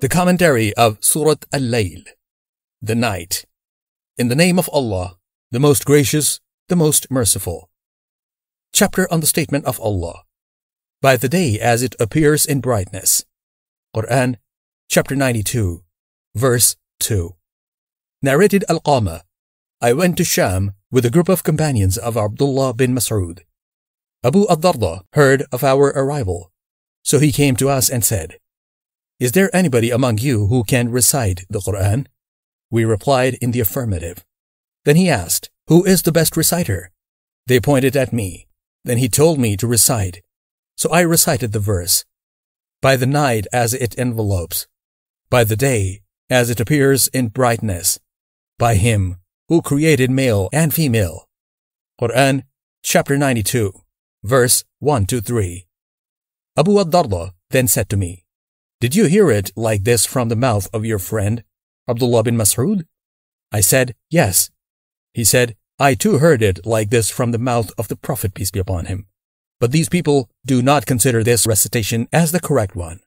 The commentary of Surat Al-Layl. The Night. In the name of Allah, the most gracious, the most merciful. Chapter on the statement of Allah. By the day as it appears in brightness. Quran chapter 92 verse 2 Narrated Alqama. I went to Sham with a group of companions of Abdullah bin Mas'ud. Abu ad-Darda heard of our arrival, so he came to us and said, Is there anybody among you who can recite the Quran? We replied in the affirmative. Then he asked, Who is the best reciter? They pointed at me. Then he told me to recite. So I recited the verse. By the night as it envelopes, by the day as it appears in brightness, by him who created male and female. Quran chapter 92, verse 1 to 3. Abu ad-Darda then said to me, Did you hear it like this from the mouth of your friend, Abdullah bin Mas'ud? I said, Yes. He said, I too heard it like this from the mouth of the Prophet peace be upon him. But these people do not consider this recitation as the correct one.